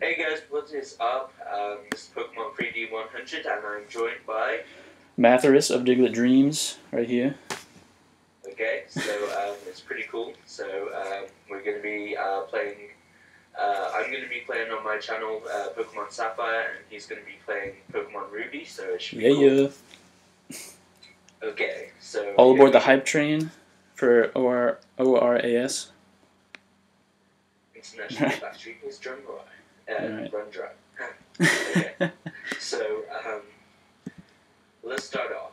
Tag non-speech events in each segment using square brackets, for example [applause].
Hey guys, what is up? Um, this is Pokemon 3D 100 and I'm joined by. Mattherus of Diglett Dreams, right here. Okay, so um, it's pretty cool. So um, we're going to be uh, playing. Uh, I'm going to be playing on my channel uh, Pokemon Sapphire and he's going to be playing Pokemon Ruby, so it should be Yeah, cool. yeah. Okay, so. All aboard the hype train for OR, ORAS. International Battery is Drum. Uh, Alright. Run Dry. [laughs] okay. So, um, let's start off.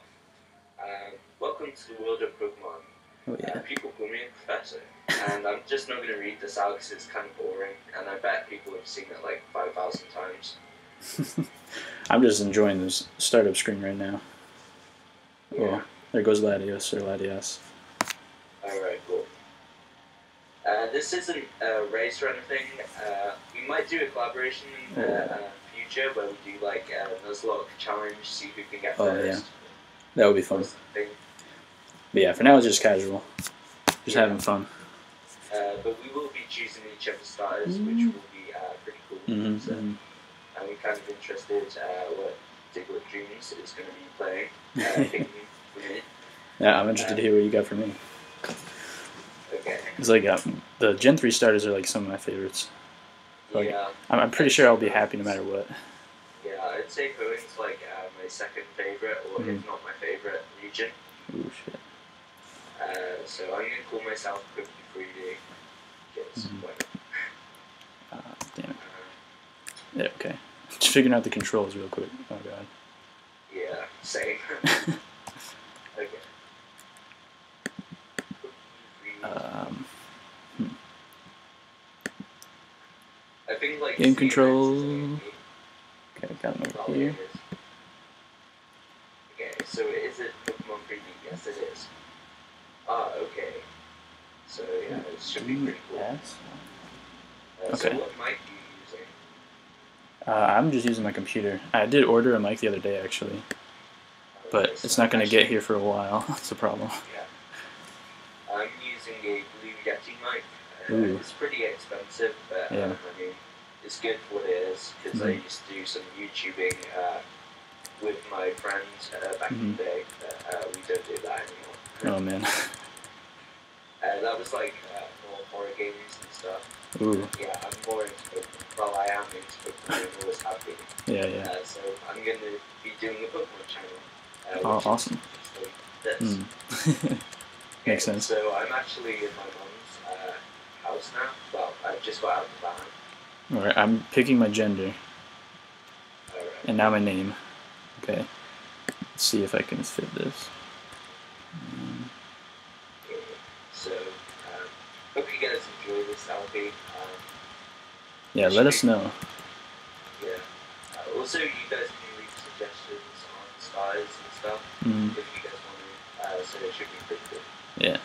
Um, welcome to the world of Pokemon. Oh, Uh, yeah. people call me a professor, and I'm just not going to read this out because it's kind of boring, and I bet people have seen it like 5,000 times. [laughs] I'm just enjoying this startup screen right now. Yeah. Oh, there goes Latios or Latias. Uh, this isn't a race or anything. Uh, we might do a collaboration in the uh, future where we do like a Nuzlocke challenge, see who can get Oh, first. That would be fun. That's the thing. But yeah, for now it's just casual. Just Yeah. having fun. Uh, but we will be choosing each other's starters, Mm. which will be uh, pretty cool. hmm So, I'm kind of interested uh, what Diglett Dreams is going to be playing. Uh, [laughs] picking for me. Yeah, I'm interested to hear what you got for me. It's like um, the Gen 3 starters are like some of my favorites. Okay. Yeah, I'm, I'm pretty sure I'll be happy no matter what. yeah, I'd say Hoenn's like uh, my second favorite, or Mhm. if not my favorite region. Ooh, shit. Uh, so I'm to call myself Cookie 3D. Because, Mhm. why not? Ah, damn it. Uh, Yeah, okay. [laughs] Just figuring out the controls real quick. Oh, God. yeah, same. [laughs] okay. Cookie 3D. um, I think like Game control. okay, got them over here. Okay, so is it Pokemon 3D? Yes, it is. Ah, okay. So yeah, it should be pretty cool. Uh, Yes. So Okay. what mic are you using? Uh, I'm just using my computer. I did order a mic the other day, actually, but Okay, it's not going to get here for a while. [laughs] That's a problem. Yeah. I'm using a Blue Yeti mic. Uh, it's pretty expensive, but Yeah. um, I mean, it's good for what it is because I Mhm. used to do some YouTubing uh, with my friends uh, back in Mhm. the day, but uh, we don't do that anymore. Oh man. [laughs] [laughs] Uh, that was like uh, more horror games and stuff. Ooh. Yeah, I'm more into Pokemon. Well, I am into Pokemon and always have been. Yeah, yeah. Uh, so I'm going to be doing a Pokemon channel. Uh, Oh, awesome. Mm. [laughs] Makes sense. So I'm actually in my mom's uh, house now. Well, I've just got out of the van. All right, I'm picking my gender Alright. and now my name. Okay. Let's see if I can fit this. Mm, So, um, hope you guys enjoy this LP. Um, Yeah, let us know. yeah. Uh, also, you guys can leave suggestions on styles and stuff Mm, if you guys want to. Uh, so it should be pretty good. Yeah.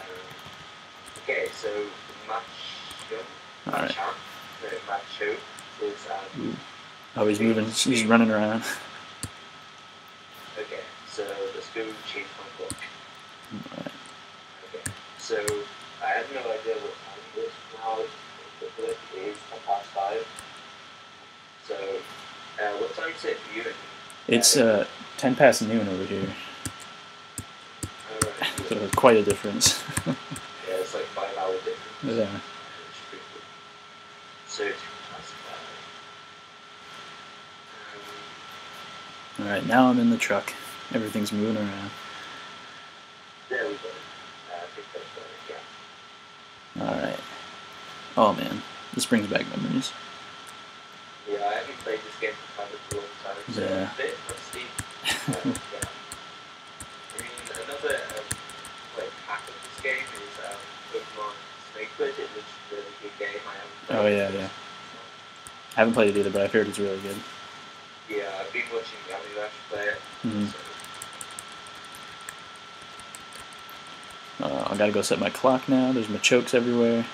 Um, okay, so Macho. All right. Machamp, no, is um, Oh, he's moving. He's running around. okay. So let's go change my book. Right. Okay. So I have no idea what time it is now. The book is past five. So uh, what time is it for you? It's uh, 10 past noon over here. Alright. [laughs] So quite a difference. [laughs] Yeah, it's like five hour difference. yeah. Which is pretty cool. So it's past five. Um, All right, now I'm in the truck. Everything's moving around. there we go. Uh, I think that's better. Yeah. All right. Oh man, this brings back memories. Yeah, I haven't played this game for kind a long time, so Yeah. Bit rusty. Um, yeah. I mean, another um, like hack of this game is um, Pokemon Snakewood. It was a really good game. I haven't played Oh, yeah, yeah. I haven't played it either, but I've heard it's really good. Yeah, I've been watching Yami Rush Mhm. Uh, I gotta go set my clock now. There's my chokes everywhere.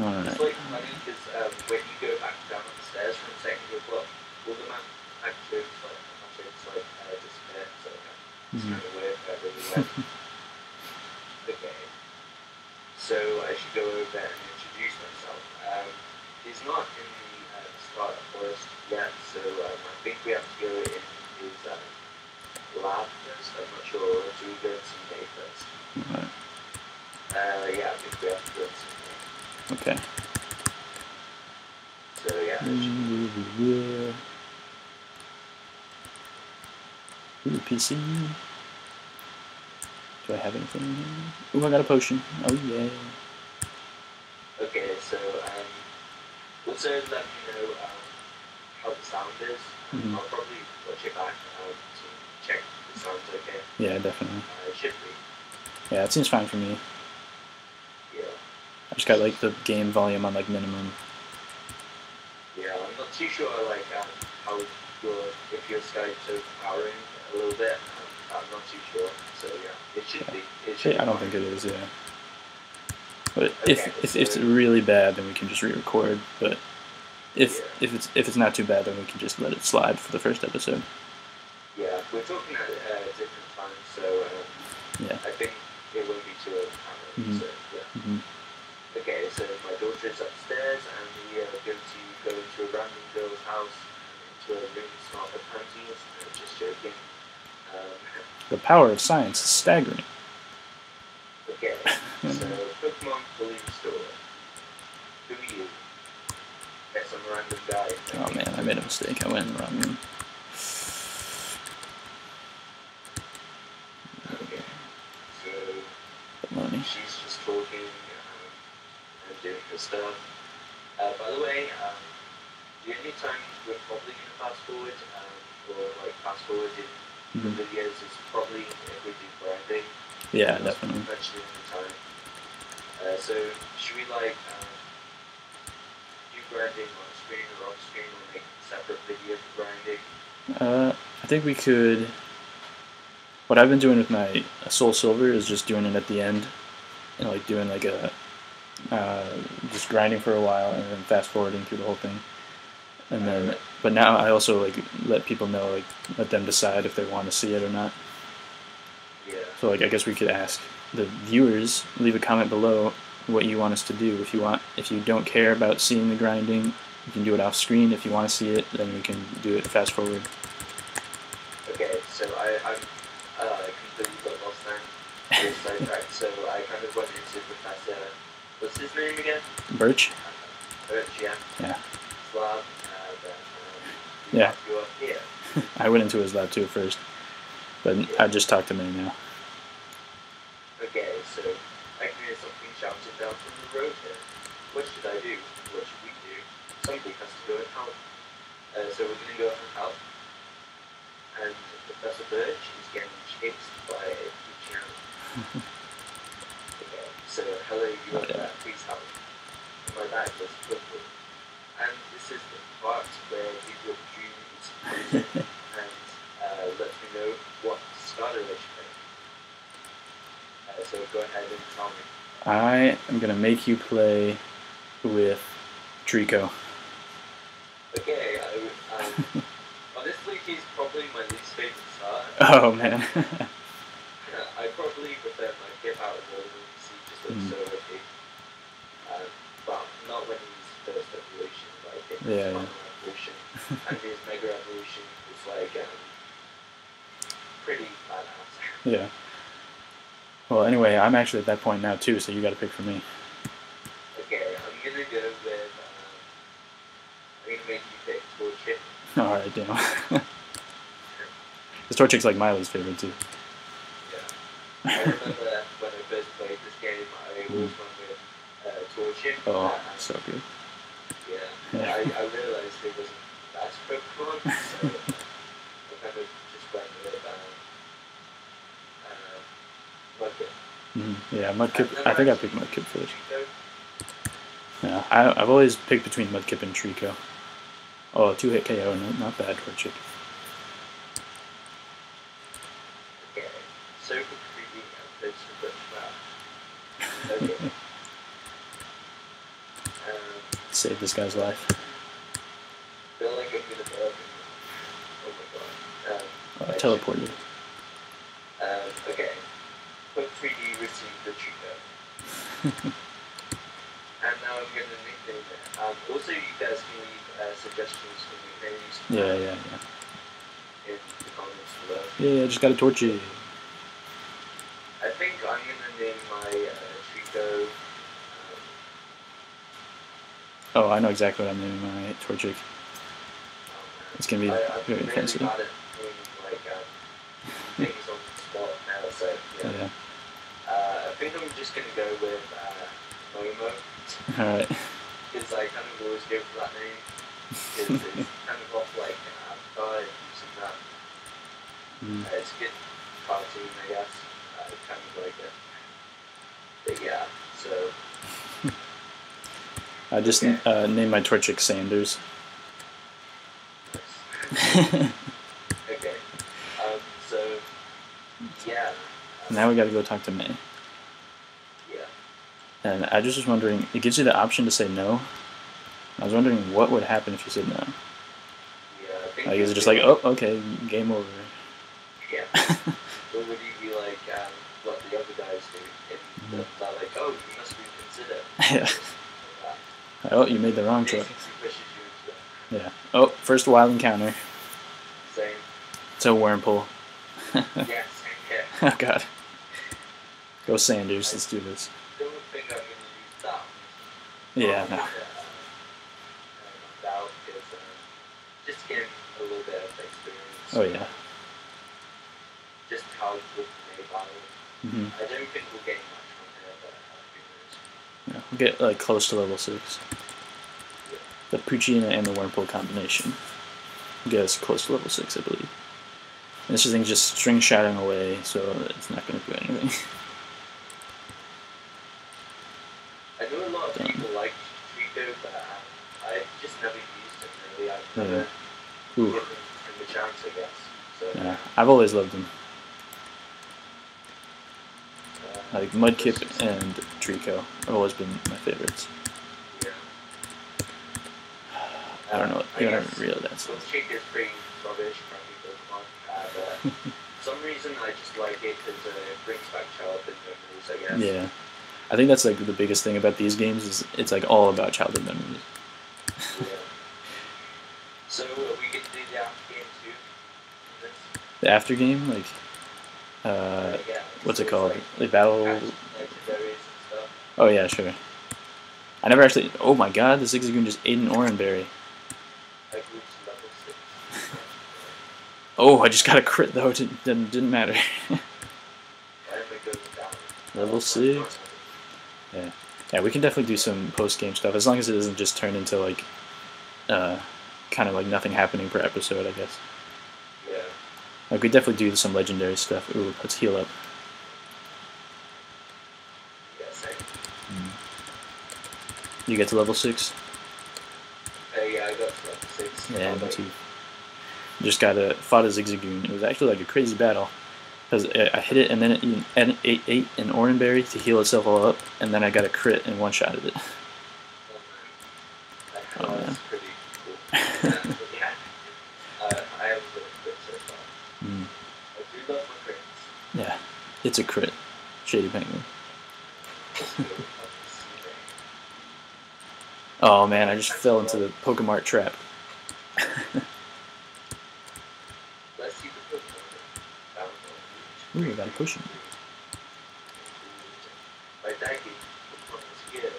All It's like funny because um, when you go back down the stairs from setting your clock, all the man actions like actions like uh, disappear. So yeah, it's kind of weird, but [laughs] okay. So I should go over and introduce myself. Um, he's not in the uh, start forest yet, so um, I think we have to go in his um, lab first. I'm not sure. So we go to May first. Alright, Uh, yeah, I think we have to go to May. Okay. So yeah, should- Ooh, PC. Do I have anything in here? Ooh, I got a potion. Oh yeah. okay. So um, also let me know um, how the sound is. Mhm. I'll probably watch it back um, to check the sound's okay. Yeah, definitely. Uh, it should be. Yeah, it seems fine for me. Yeah. I just got like the game volume on like minimum. Yeah, I'm not too sure like um, how your if your Skype's overpowering a little bit. Um, I'm not too sure. So yeah, it should be. It should. I don't think it is. Yeah. But if Okay, if it's really bad, then we can just re-record. But if Yeah. if it's if it's not too bad, then we can just let it slide for the first episode. Yeah, we're talking at uh, different times, so um, Yeah. I think it won't be too overpowering. Mhm. So yeah. hmm Okay, so my daughter is upstairs, and we are going to go into a random girl's house and into a room smart of panties. No, just joking. Um, The power of science is staggering. [laughs] okay, so [laughs] Pokemon Believe Store. Who are you? Get some random guy. Oh man, I made a mistake. I went in the wrong room. Okay, so she's just talking um, and doing her stuff. Uh, by the way, um, the only time we're probably going to fast forward um, or like fast forward in the Mhm. videos is probably if we do grinding. Yeah, definitely. Much in time. Uh, so should we like um, do grinding on screen or screen or make separate grinding? Uh, I think we could. What I've been doing with my Soul Silver is just doing it at the end, and like doing like a, uh, just grinding for a while and then fast forwarding through the whole thing, and then. But now I also like let people know like let them decide if they want to see it or not. Yeah. So like I guess we could ask the viewers leave a comment below what you want us to do. If you want, if you don't care about seeing the grinding, you can do it off screen. If you want to see it, then we can do it fast forward. Okay, so I, I'm uh, completely lost then. Very sidetracked. So I kind of went into Professor, what's his name again? Birch. Uh, Birch, yeah. Yeah. Uh, then, um, Yeah. You up here. [laughs] I went into his lab too first, but I just talked to May now. Okay, so I can hear something shouted down from the road here. What should I do? What should we do? Somebody has to go and help. Uh, so we're going to go and help. And Professor Birch is getting chased by a Pikachu. [laughs] okay, so hello, you are there. Please help. My bag was quickly. And this is the part where you your dreams and uh, let me know what starter I should pick. Uh, so go ahead and tell me. I am gonna make you play with Treecko. Oh man. [laughs] I probably prefer my Gip out of all them. He just looks Mhm. so OP. Um, well, not when he's first evolution, like in Yeah, his yeah. final evolution. and his [laughs] Mega evolution is like um, pretty badass. yeah. Well, anyway, I'm actually at that point now too, so you got to pick for me. Okay, I'm gonna go with. Um, I'm gonna make you pick Torchic. All right, damn. [laughs] this Torchic's like Miley's favorite too. Yeah. I remember when I first played this game, I always went with uh, Torchic. Oh, uh, so good. yeah. Yeah. [laughs] I, I realized it wasn't that Pokemon, so I kind of just went with uh, Mudkip. hmm Yeah, Mudkip. I think I picked Mudkip first. Treecko. Yeah, I, I've always picked between Mudkip and Treecko. Oh, two hit KO, no, not bad Torchic. Okay, so creepy and this [laughs] is the wow. Okay. um, Save this guy's life. feel like I'm gonna burp. Oh my god. I teleported. Um, okay. Put 3D receive the Treecko. [laughs] and now I'm gonna nickname it. Um, also, you guys can leave uh, suggestions for nicknames. Yeah, yeah, yeah. In the comments below. Yeah, I just got a torch. it. I think I'm gonna name my uh, Treecko. Um, Oh, I know exactly what I'm naming my torchic. It's gonna be I, very fancy. bad at naming like um, things on the spot now, so yeah. Yeah. Uh, I think I'm just gonna go with uh, Momo. All right. Because [laughs] I kind of always go for that name. [laughs] Because it's kind of off like an avatar and using that. Mm. Uh, it's a good cartoon, I guess. I kind of like it. But yeah, so [laughs] I just Okay. uh, named my torchic Sanders. [laughs] okay. Um, so yeah. [laughs] now we got to go talk to May. Yeah. And I just was wondering, it gives you the option to say no. I was wondering what would happen if you said no. Yeah. I think Like, is it just like, oh, okay, game over? Yeah. [laughs] or would you be like um, what the other guys do? And Mhm. they're like, oh, you must reconsider. Yeah. Like [laughs] oh, you made the wrong choice. Basically pushes you into Yeah. Oh, first wild encounter. same. It's a Wurmple. [laughs] Yeah, same here. oh, God. Go Sanders, let's do this. Don't think I'm gonna use that. Yeah, Um, no. Oh, uh, out because uh, just getting a little bit of experience. Oh, yeah. Just how good they battle. hmm I don't think we'll gain much from here, but? Yeah, we'll get like close to level 6. Yeah. The Poochyena and the Wurmple combination get us close to level 6, I believe. And this thing's just string shotting away, so it's not going to do anything. I know a lot of Done. people like Treecko, but um, I just never used him really. I've never Ooh. given him a chance, I guess. So, Yeah, I've always loved them. Uh, Like Mudkip and Treecko have always been my favorites. yeah. I don't know. Uh, You I gotta guess reel that Some stuff. chick is pretty rubbish from Pokemon, uh, but for some reason I just like it because uh, it brings back childhood memories, I guess. Yeah. I think that's like the biggest thing about these games is it's like all about childhood memories. Yeah. So are we to do the after game too? The after game, like, uh, Uh, yeah. What's it called? Like battle. catch legendaries and stuff. Oh yeah, sure. I never actually. Oh my god, the Zigzagoon just ate an Oranberry. Like reach level six. Oh, I just got a crit though. It didn't, didn't, didn't matter. Why am I going down? Level six. yeah, we can definitely do some post game stuff as long as it doesn't just turn into like, uh, kind of like nothing happening per episode. I guess. Yeah. Like we definitely do some legendary stuff. Ooh, let's heal up. Yeah, same. You get to level six. Uh, yeah, I got to level six. Yeah, me too. Just got a fought a Zigzagoon. It was actually like a crazy battle because I hit it and then it ate, ate, ate an Oranberry to heal itself all up, and then I got a crit and one shot at it. Oh, man. Oh, man. cool. Yeah. [laughs] Uh, I have a little bit so. Mm. I do love my crits. Yeah, it's a crit. Shady Penguin. [laughs] Let's go with this. Oh man, I just fell into the Pokemart trap. Let's see the Pokemon. Down on Ooh, I got a potion. My Daggy, Pokemon was here.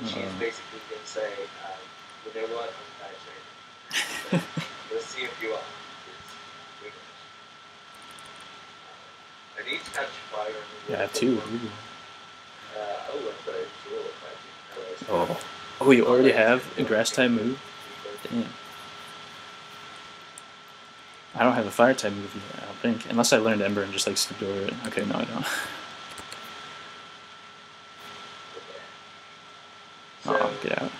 And she's basically going to say, um, you know what, I'm bad trainer. [laughs] Let's see if you are. 'cause who knows. I need to catch fire Yeah, two. Uh, oh, I'm sorry, it's all fighting. Oh. Oh, you already have a grass type move? Damn. I don't have a fire type move yet, I don't think. Unless I learned Ember and just like skipped over it. Okay, no, I don't. [laughs] So, Oh, get out.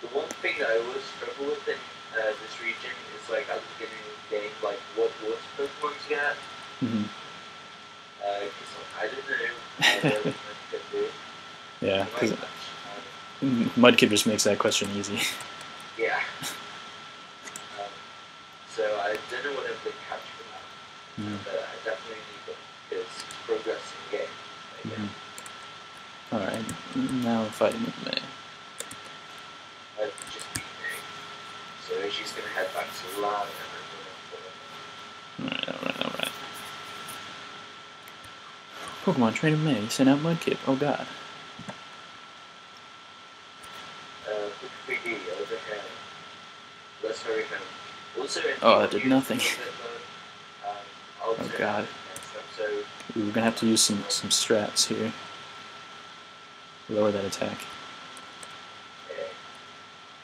the one thing that I always struggle with in uh, this region is like at the beginning of the game, like what water Pokemon to get. hmm Because I don't know uh, what I'm to do. Yeah, Like, because um, Mudkip just makes that question easy. yeah. um, so I don't know what I'm going to catch for that. Mhm. But I definitely need them because progress in the game. Like, Mhm. Alright, now fighting with May. Uh, just beat me. So she's gonna head back to the lab and I'm Alright, alright, alright. Pokemon Trainer May sent out Mudkip. Oh god. gonna uh put 3D over here. Let's hurry home. Also in Oh, that did nothing. Oh, God. Ooh, we're gonna have to use some, some strats here. Lower that attack. Okay.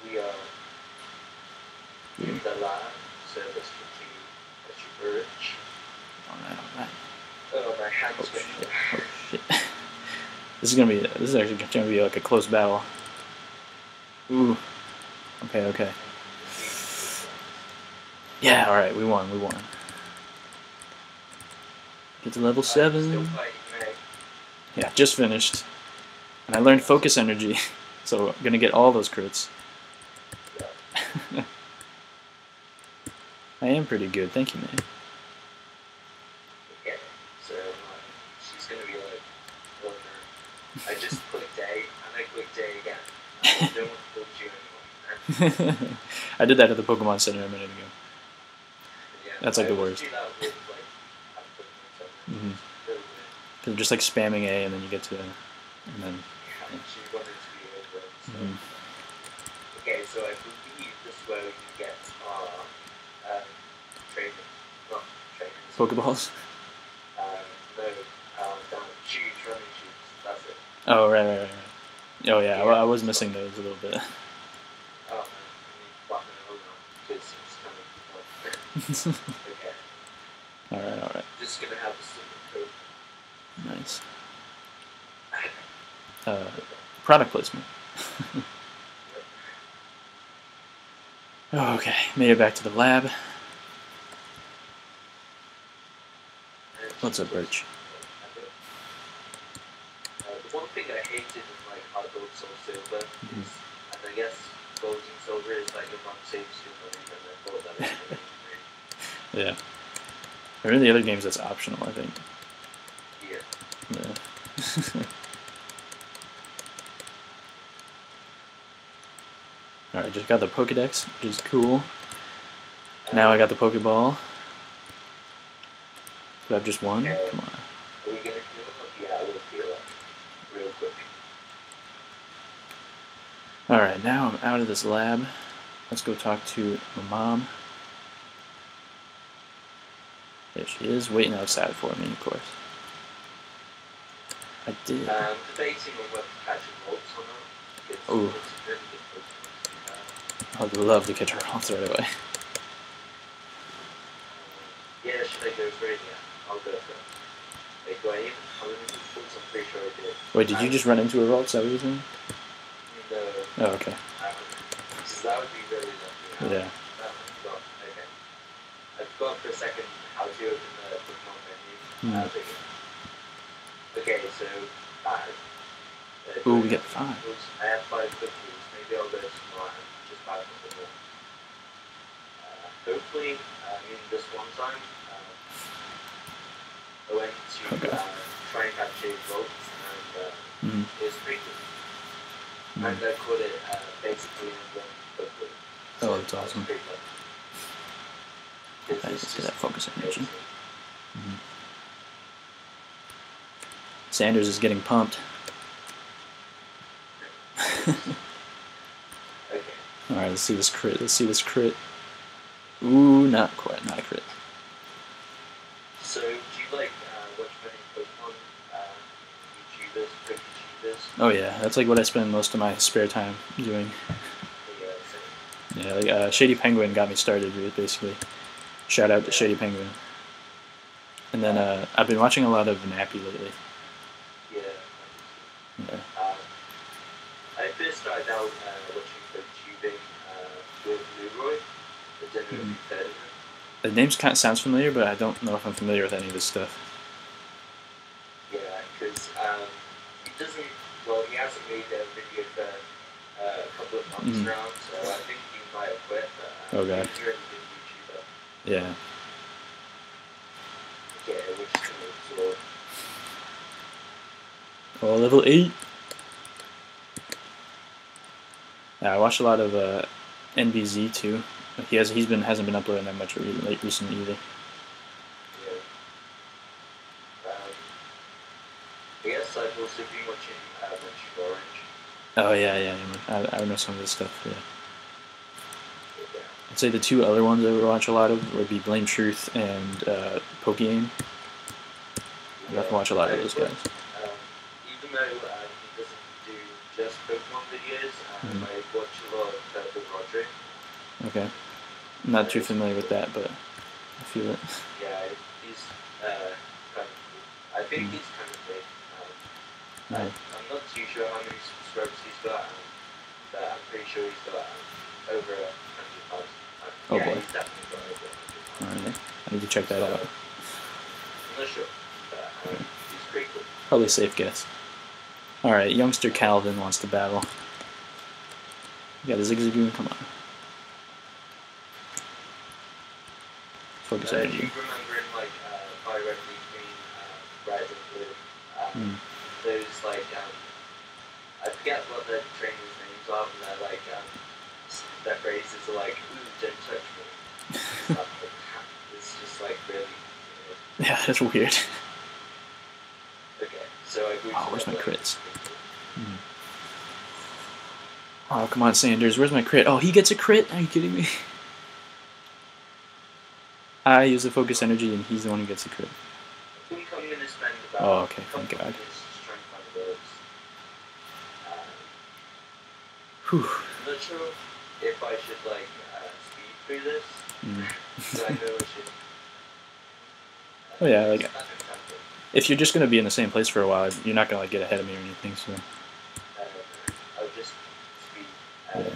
We are in the lab, so let's continue. Let's urge. Alright, alright. My shit. Oh shit. This is gonna be this is actually gonna be like a close battle. Ooh. Okay, okay. Yeah, alright, we won, we won. Get to level seven. Yeah, just finished. And I learned focus energy, [laughs] so I'm gonna get all those crits. [laughs] I am pretty good, thank you, man. Okay, so uh, she's gonna be like, oh. I just clicked A and I clicked A again. I don't want to talk to you anymore. [laughs] I did that at the Pokemon Center a minute ago. Yeah, That's, like, the worst. do that with, like, Pokemon Center. hmm It's really weird. Cause just like spamming A and then you get to, and then. Yeah, she wanted to be over it, so. mhm. Okay, so I believe this is where we get our um, training, not training. Pokeballs. Um, [laughs] no, um, down running shoes. That's it. Oh right, right, right. right. Oh yeah, I, I was missing those a little bit. [laughs] Oh man, I need button it hold on because it's kind of okay. [laughs] all right, all right, Just gonna have a code. nice. [laughs] Uh, product placement. [laughs] okay, made it back to the lab. What's up, Birch? Uh, the one thing I hated in like our Gold Soul Silver Mhm. is, and I guess Gold and Silver is like your mom saves you money, and I thought that was really great. Yeah. Or in the other games, that's optional, I think. Yeah. Yeah. [laughs] Alright, just got the Pokedex, which is cool. Now I got the Pokeball. Do I have just one? Come on. Are gonna? Yeah, we'll heal up real quick. Alright, now I'm out of this lab. Let's go talk to my mom. She is, waiting outside for me, of course. I did. Um, debating on whether to catch a or not. Ooh. it's a really good Pokemon. I'd love to catch her off right away. yeah, should I go for it? Yeah, I'll go for it. Wait, do I even? I'm gonna do Volts, I'm pretty sure I did. Wait, did you just run into a Ralt? Is that what you're? No, Oh, okay. I haven't. That would be really lucky. Yeah. That one got, okay. I forgot for a second how to open the Pokemon menu. Hmm. Uh. Okay, so five. Uh, Ooh, we get five. Oops, I have five moves. Maybe I'll go tomorrow and just buy. Uh, hopefully, uh, in this one time, uh, I went to Okay. uh, try and catch a Volt, and uh, Mhm. it was pretty good. Mhm. And I caught it uh, basically in one quickly. Oh, that's awesome. Pretty good. Let's is get that just focus energy. amazing. Sanders is getting pumped. [laughs] Alright, let's see this crit. Let's see this crit. Ooh, not quite. Not a crit. So, do you like uh, watch many Pokemon uh, YouTubers, quick YouTubers? Oh, yeah. That's like what I spend most of my spare time doing. Yeah, like, uh, Shady Penguin got me started, basically. Shout out to Shady Penguin. And then uh, I've been watching a lot of Nappy lately. yeah. Yeah. Um, I first started out uh, watching quick tubing uh, with Leroy. I don't know if you've heard of him. The name kind of sounds familiar, but I don't know if I'm familiar with any of this stuff. Yeah. Oh, level 8. Yeah, I watch a lot of uh, NBZ too. He has he's been hasn't been uploading that much re- recently either. Yeah. Um, I guess I've also been watching uh, orange. Oh yeah, yeah. I, I know some of this stuff. Yeah. I'd say the two other ones I would watch a lot of would be Blame Truth and uh, Pokeaim. I definitely watch a lot of those guys. Um, even though um, he doesn't do just Pokemon videos, um. I watch a lot of. Okay. I'm not too familiar with that, but I feel it. Yeah, he's uh, kind of cool. I think Mm. he's kind of big. Um, I, Mhm. I'm not too sure how many subscribers he's got, but I'm pretty sure he's got um, over a hundred thousand. Um, Oh, yeah, boy. he's definitely got over a hundred thousand. Alright, I need to check that out. Not sure, but he's pretty cool. Probably a safe guess. Alright, youngster Calvin wants to battle. You got a Zigzagoon? Come on. Focus Uh, you energy. remember in like uh, Fire Red, Green, uh, and Blue? Um, Mm. Those like um, I forget what the trainers' names are, but they're like um, their phrases are like, "Ooh, don't touch me." Stuff like that. It's just like really. You Yeah, [laughs] that's weird. Okay, so I agree. Oh, where's my crits? Hmm. Oh, come on, Sanders. Where's my crit? Oh, he gets a crit? Are you kidding me? [laughs] I use the focus energy, and he's the one who gets the crit. I think I'm gonna spend about. Oh, okay, thank God. minutes just trying to find words. Whew. I'm not sure if I should like through this. Mm. So I know I should. Oh, yeah, like- I don't have to. If you're just gonna be in the same place for a while, you're not gonna like get ahead of me or anything. So I'll just speed Yeah. to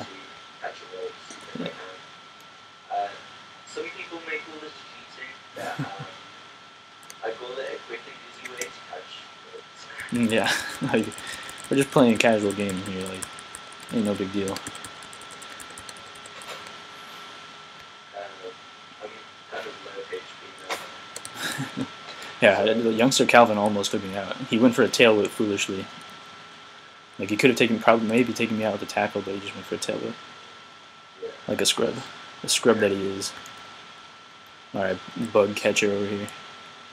catch a words if I Yeah. Uh, some people may call this cheating, but um, [laughs] I call it a quick and easy way to catch. Mm, yeah, [laughs] like we're just playing a casual game here. Like ain't no big deal. Uh, I'm kind of low HP now. Yeah, the youngster Calvin almost took me out. He went for a tail whip foolishly. Like he could have taken probably maybe taken me out with a tackle, but he just went for a tail whip. Yeah. Like a scrub. a scrub that he is. Alright, bug catcher over here.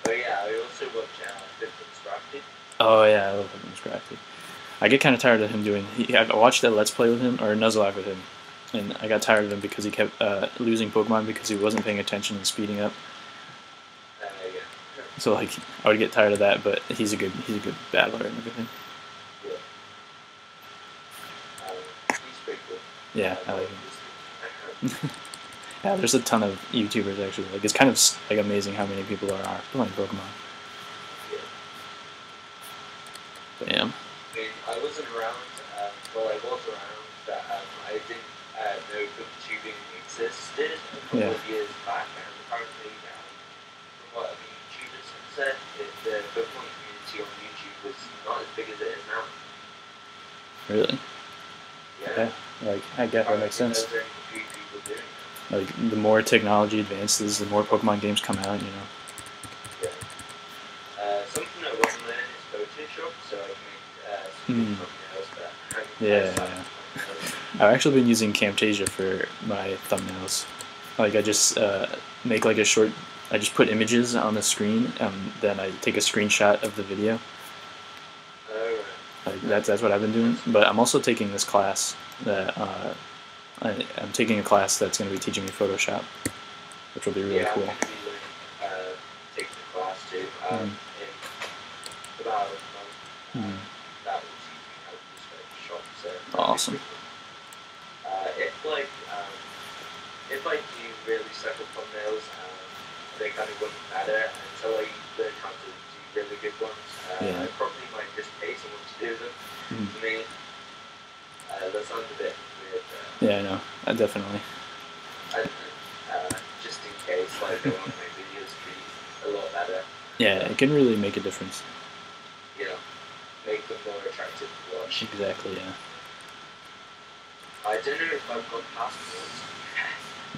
Oh yeah, I also watch uh, Fifth Crafted. Oh yeah, I love. I get kind of tired of him doing. He, I watched that Let's Play with him or Nuzlocke with him, and I got tired of him because he kept uh, losing Pokemon because he wasn't paying attention and speeding up. Uh. So like, I would get tired of that. But he's a good he's a good battler and everything. Yeah. He's pretty cool. Yeah, Uh, I like him. [laughs] yeah, there's a ton of YouTubers actually. Like it's kind of like amazing how many people are, are playing Pokemon. yeah. Bam. I wasn't around, um, well, I was around, but um, I didn't uh, know PokeTubing existed a couple Yeah. of years back, and apparently, um, from what the YouTubers have said, it, the Pokemon community on YouTube was not as big as it is now. Really? Yeah. Okay. Like I guess that makes sense. There's only a few people doing it. Like the more technology advances, the more Pokemon games come out. You know. Yeah. Uh, something I wasn't learning is Photoshop, so I can make uh, some Hmm. thumbnails, but I haven't Yeah, yeah. I've actually been using Camtasia for my thumbnails. Like I just uh, make like a short. I just put images on the screen, and then I take a screenshot of the video. Like that's that's what I've been doing. But I'm also taking this class that uh, I, I'm taking a class that's going to be teaching me Photoshop, which will be really yeah, cool. I'm going to be uh, taking the class too. Um, Mm. In about a month, um, Mm. that will teach me how to use Photoshop. So Awesome. Uh, if like um, if I do really suck at thumbnails, um, they kind of wouldn't matter until I learn how to really good ones. Uh, Yeah. I probably might just pay someone to do them Mm. for me. Uh, that sounds a bit weird. Uh, Yeah, I know. I definitely. I don't know, uh, just in case, like, I want my videos to be a lot better, Yeah, it can really make a difference. you know, make them more attractive to watch. Exactly. Yeah. I don't know if I've got passports.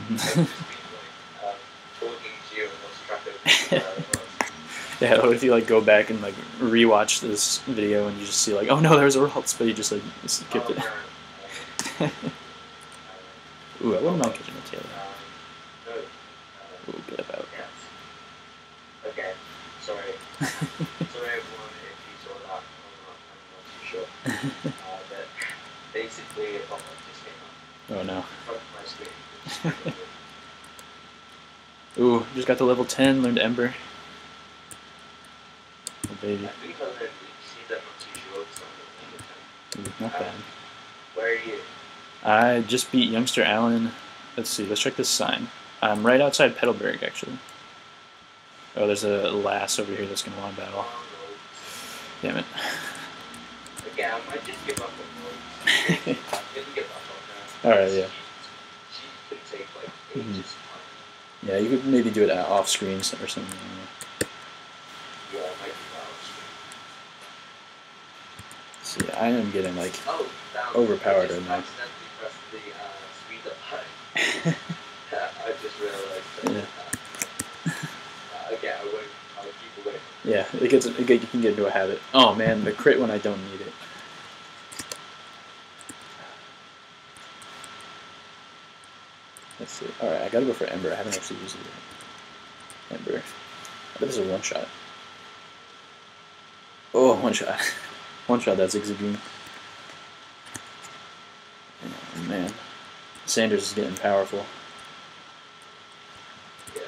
[laughs] [laughs] I've just been, like, um, talking to you and lost track of where I was. [laughs] [laughs] Yeah, what if you like go back and like rewatch this video and you just see like, oh no, there was a Ralts, but you just like skipped it. [laughs] Ooh, I wouldn't mind catching a tail. Ooh, get about. Okay. Sorry. Sorry, everyone, if you saw that. I'm not, too sure. But basically, a just came up Oh no. [laughs] Ooh, just got to level 10, learned Ember. Baby. I think I learned see that not too sure. So I'm gonna Ooh, not bad. Where are you? I just beat Youngster Allen. Let's see, let's check this sign. I'm right outside Petalburg, actually. Oh, there's a lass over here that's going to want to battle. Damn it. Okay, I might just give up on those. [laughs] I'm gonna give up on her. Alright, yeah. She, she could take Mhm. Yeah, you could maybe do it off screen or something. Yeah, I might do that. See, I am getting like. Oh. Overpowered right now. the uh, speed up button. [laughs] Yeah, I just realized. Yeah. Uh, okay, I won't. I'll keep away. yeah, it gets it get, you can get into a habit. Oh man, the crit when I don't need it. Let's see. All right, I gotta go for Ember. I haven't actually used it yet. Ember. I bet this is a one shot. Oh, one shot. [laughs] one shot. That's Zigzagoon. Oh man, Sanders is getting powerful. Yeah.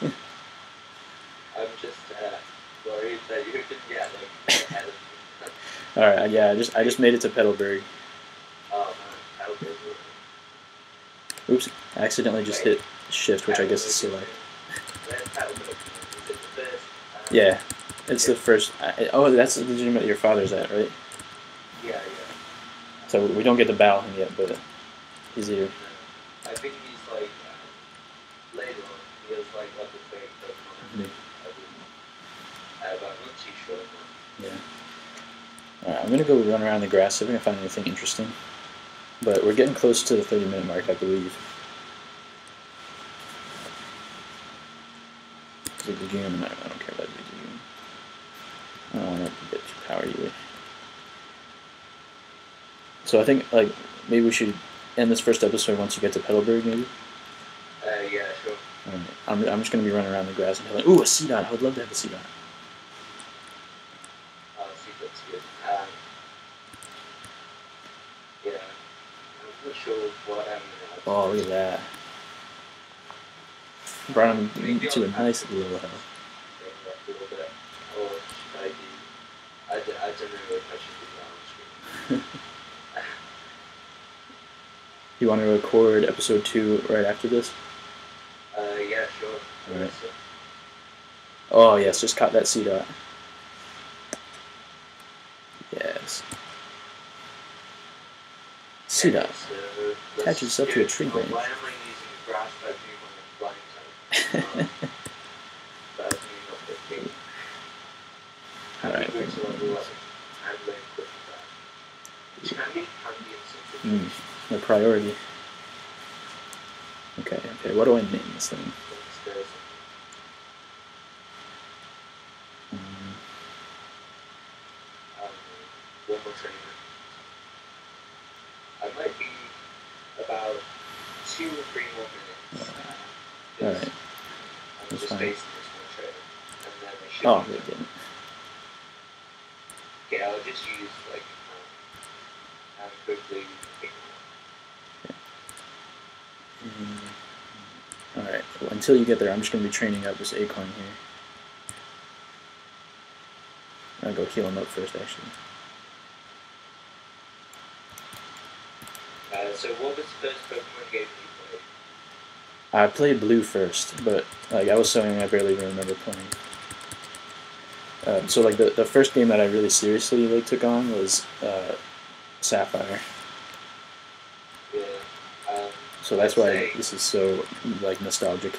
[laughs] I'm just uh, worried that you're gonna get like ahead of me. All right, yeah, I just I just made it to Petalburg. oh man, how big were Oops, I accidentally just hit shift, which I guess is select. Where's Petalburg? Is it the first? Yeah, it's the first. I, oh, that's the gym that your father's at, right? Yeah, yeah. So we don't get to battle him yet, but he's here. I think he's like uh, later on. He has like level thirty Pokemon. Mhm. I believe. Uh, but I'm not too sure. Yeah. Alright, I'm gonna go run around the grass, see if I can find anything interesting. But we're getting close to the 30 minute mark, I believe. Zigzagoon, no, I don't care about Zigzagoon. I don't want to get too power either. So I think, like, maybe we should end this first episode once you get to Petalburg, maybe? Uh, yeah, sure. Alright, I'm, I'm just gonna be running around the grass and killing. Ooh, a Seedot! I would love to have a Seedot. That's good. Um, yeah, I'm not sure what I'm. Oh, look at that. Brought him to a nice little. Bring it up a little bit. Or should I do? I, d- I don't know if I should do that on screen. You want to record episode two right after this? Uh, yeah, sure. Alright. Oh yes, just caught that Seedot. Yes. Seedot. So Attaches up to a tree branch. Why am I using grass type move on a flying type? That's me not 15. Alright. Happy to level 11. I'm learning quick that. Candy, candy, and something. Mm, priority. Okay, okay. What do I name this thing? Downstairs. Mm, Um, one more trainer. I might be about two or three more minutes. Uh, 'cause Alright. I'm That's just fine. facing this one trainer. And then I should Oh, be good, done. good. Okay, I'll just use like um, and quickly pick Mm, All right. Well, until you get there, I'm just gonna be training up this acorn here. I'll go heal him up first, actually. Uh, so what was the first Pokemon game you played? I played blue first, but like I was so young, I barely even remember playing. Um, so like the, the first game that I really seriously like took on was uh, Sapphire. Yeah. Um, So that's why this is so like nostalgic.